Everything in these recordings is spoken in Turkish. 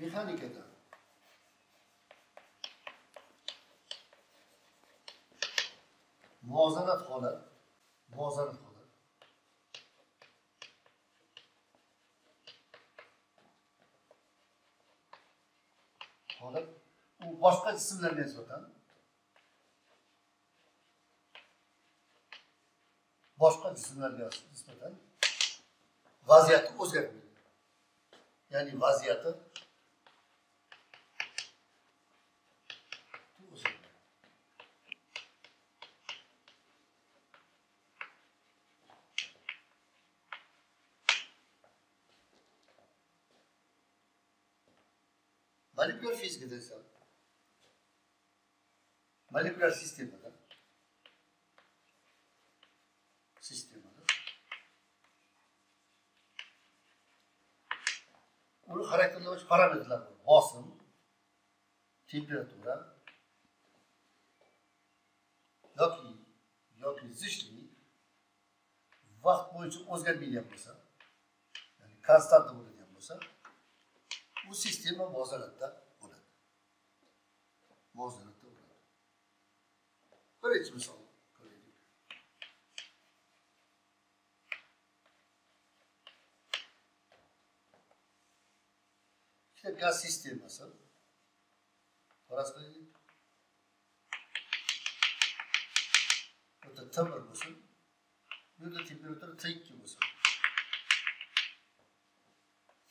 mexanikada muvozanat holat muvozanat holat holat u boshqa jismlarga nisbatan boshqa jismlarga nisbatan vaziyati o'zgarmaydi ya'ni vaziyati molecular physics desam molekulyar sistemada sistemada uni xarakterlovchi parametrlar bor bosim temperatura yoki yoki zichlik vaqt bo'yicha o'zgarmaydigan bo'lsa ya'ni konstanta bo'ladigan bo'lsa Bu sistema muvozanatdan bo'ladi muvozanatda bo'ladi birinchi misol ko'raylik bir gaz sistemasi faraz qilaylik bu yerda t bir bo'lsin bu yerda temperatura t ikki bo'lsin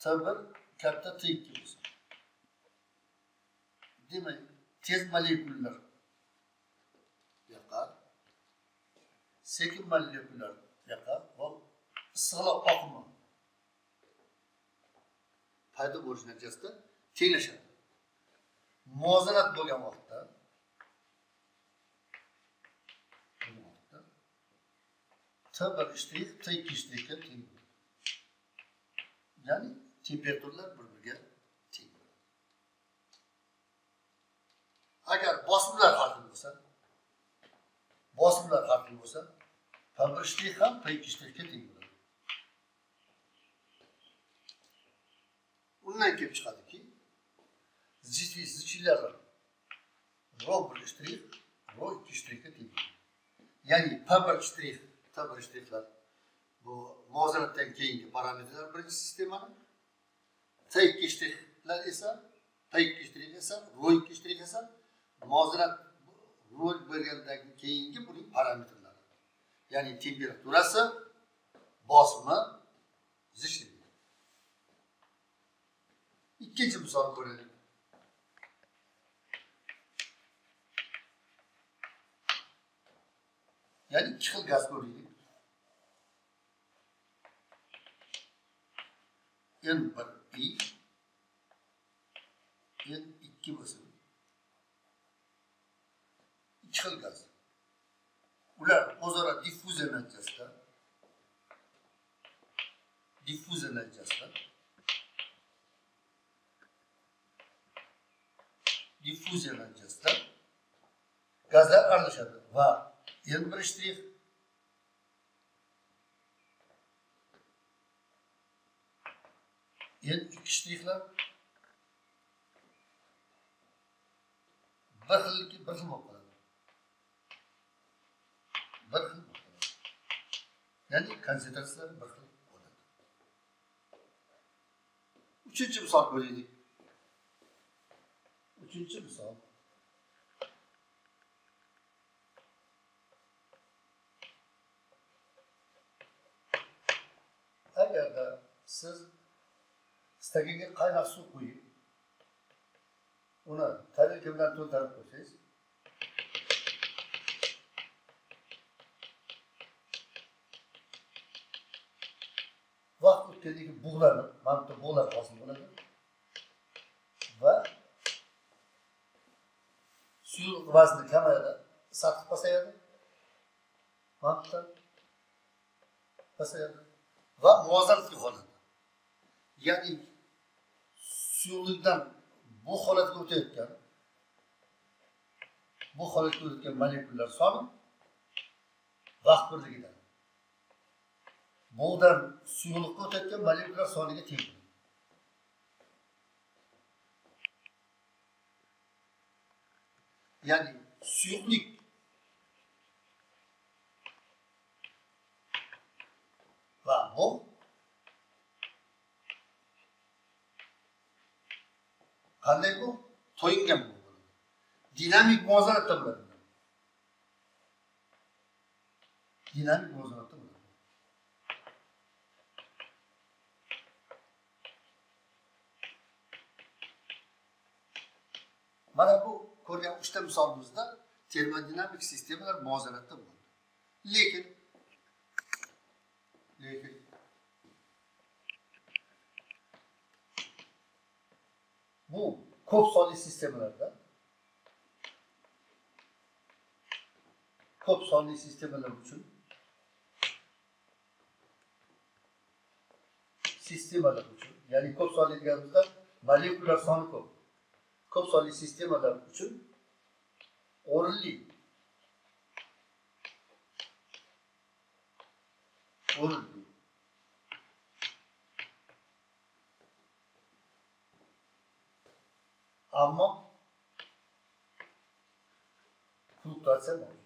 t katta tiyikki bo'lsa demak tez molekulalar buyoqqa sekin molekulalar buyoqqa va issiqlar oqimi paydo bo'lish natijasida tenglashadi muvozanat bo'lgan vaqtda t tabi ishtirih t ikki ishtirihga teng ya'ni temperaturlar bir-biriga Eğer agar bosimlar har xil bo'lsa bosimlar har xil bo'lsa p bir shtrix ham p ikki shtrixga teng bo'ladi undan kelib chiqadiki zichiylar ro bir shtrix ro ikki shtrixga teng ya'ni p bir bu muvozanatdan keyingi parametreler birinchi sistemani sayyidga ishtirihlar esa tayyibga ishtirih esa ro'yibga ishtirih esa mozirat ro'y bergandan keyingi buning parametrlari ya'ni temperaturasi bosimi zichligi ikkinchi misol ko'raylik ya'ni ikki xil gaz ko'raylik n bir pi n iki basın İçhal gaz. Ular ozara diffuz edeceğiz da. Diffuz edeceğiz da. Diffuz edeceğiz da. Gazlar anlaşıldı. ve Yeni bir ştrih. Yetiştikler bir xil bir xil bo'lib qoladi bir xil bo'lib qoladi ya'ni konsentratsiyalari bir xil bo'ladi uchinchi misol ko'raylik uchinchi misol agarda siz istediğiniz kaynak su koyup onu tarihkemden doldurıp koyacağız. Vakt ötedeki buğulanıp, mantıklı buğular kalsın bulanıp ve suyu vazını kamerada saklı pasayardı. Mantıklı pasayardı. Ve muazzam yuvarlandı. Yani suyuqlikdan bu holatga o'tayotgan bu holatga o'tayotgan molekulalar soni vaqt birda ketadi bug'dan suyuqlikqa o'tayotgan molekulalar soniga teng ya'ni suyuqlik va bug' qanday bu to'yingan bu dinamik muozaratda bo'ladi dinamik muozaratda bo'ladi mana bu ko'rgan uchta misolimizda termodinamik sistemalar muozaratda bo'ldi lekin lekin bu kod sistemlerde kod solid sistemler için sistemalar için yani kod solid dediğimizde molekular son kod kod solid sistemalar için o'rinli o'rin ammo fluktuatsiya mavjud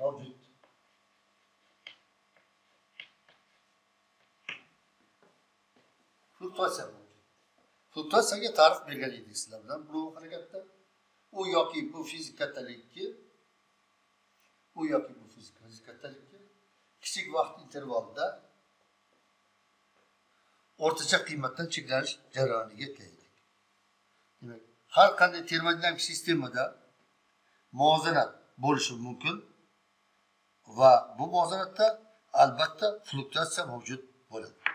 mavjud fluktuatsiya mavjud fluktuatsiyaga ta'rif bergan edik sizlar bilan bu harakatda u yoki bu fizik kattalikki u yoki bu fizik kattalik kichik vaqt intervalida o'rtacha qiymatdan cheklanish jarayoniga keldik demak har qanday termodinamik sistemada muvozanat bo'lishi mumkin va bu muvozanatda albatta fluktuatsiya mavjud bo'ladi